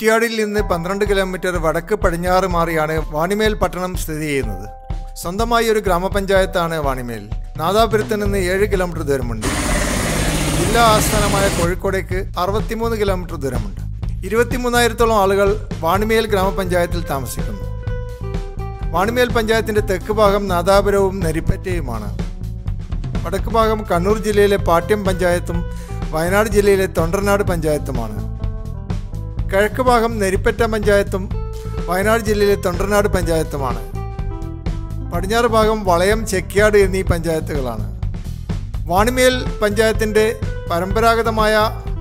കുറ്റിയാടിൽ നിന്ന് പന്ത്രണ്ട് കിലോമീറ്റർ വടക്ക് പടിഞ്ഞാറ് മാറിയാണ് വാണിമേൽ പട്ടണം സ്ഥിതി ചെയ്യുന്നത്. സ്വന്തമായി ഒരു ഗ്രാമപഞ്ചായത്താണ് വാണിമേൽ. നാദാപുരത്ത് നിന്ന് ഏഴ് കിലോമീറ്റർ ദൂരമുണ്ട്. ജില്ലാ ആസ്ഥാനമായ കോഴിക്കോടേക്ക് അറുപത്തിമൂന്ന് കിലോമീറ്റർ ദൂരമുണ്ട്. ഇരുപത്തിമൂന്നായിരത്തോളം ആളുകൾ വാണിമേൽ ഗ്രാമപഞ്ചായത്തിൽ താമസിക്കുന്നു. വാണിമേൽ പഞ്ചായത്തിന്റെ തെക്ക് ഭാഗം നാദാപുരവും നരിപ്പറ്റയുമാണ്. വടക്ക് ഭാഗം കണ്ണൂർ ജില്ലയിലെ പാട്യം പഞ്ചായത്തും വയനാട് ജില്ലയിലെ തൊണ്ടർനാട് പഞ്ചായത്തുമാണ്. കിഴക്ക് ഭാഗം നെരിപ്പറ്റ പഞ്ചായത്തും വയനാട് ജില്ലയിലെ തൊണ്ടർനാട് പഞ്ചായത്തുമാണ്. പടിഞ്ഞാറ് ഭാഗം വളയം ചെക്കിയാട് എന്നീ പഞ്ചായത്തുകളാണ്. വാണിമേൽ പഞ്ചായത്തിന്റെ പരമ്പരാഗതമായ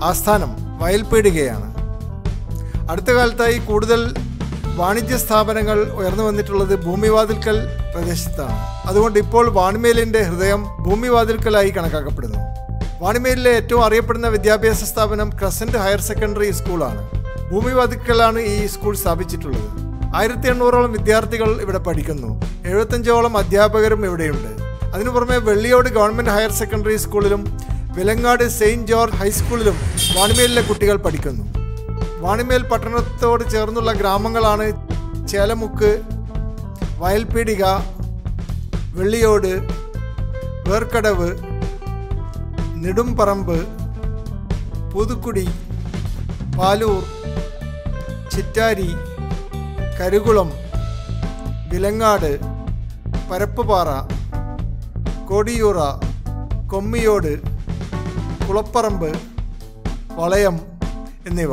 ആസ്ഥാനം വയൽപീടികയാണ്. അടുത്ത കാലത്തായി കൂടുതൽ വാണിജ്യ സ്ഥാപനങ്ങൾ ഉയർന്നു വന്നിട്ടുള്ളത് ഭൂമിവാതിൽക്കൽ പ്രദേശത്താണ്. അതുകൊണ്ട് ഇപ്പോൾ വാണിമേലിന്റെ ഹൃദയം ഭൂമിവാതിൽക്കലായി കണക്കാക്കപ്പെടുന്നു. വാണിമേലിലെ ഏറ്റവും അറിയപ്പെടുന്ന വിദ്യാഭ്യാസ സ്ഥാപനം ക്രസന്റ് ഹയർ സെക്കൻഡറി സ്കൂളാണ്. ഭൂമിവാതിൽക്കലാണ് ഈ സ്കൂൾ സ്ഥാപിച്ചിട്ടുള്ളത്. ആയിരത്തി എണ്ണൂറോളം വിദ്യാർത്ഥികൾ ഇവിടെ പഠിക്കുന്നു. എഴുപത്തഞ്ചോളം അധ്യാപകരും ഇവിടെയുണ്ട്. അതിനു പുറമെ വെള്ളിയോട് ഗവൺമെന്റ് ഹയർ സെക്കൻഡറി സ്കൂളിലും വിലങ്ങാട് സെയിന്റ് ജോർജ് ഹൈസ്കൂളിലും വാണിമേലിലെ കുട്ടികൾ പഠിക്കുന്നു. വാണിമേൽ പട്ടണത്തോട് ചേർന്നുള്ള ഗ്രാമങ്ങളാണ് ചേലമുക്ക് വയൽപീടിക വെള്ളിയോട് വേർക്കടവ് നെടുംപറമ്പ് പുതുക്കുടി പാലൂർ ചിറ്റാരി കരുകുളം വിലങ്ങാട് പരപ്പുപാറ കൊടിയൂറ കൊമ്മിയോട് കുളപ്പറമ്പ് വളയം എന്നിവ.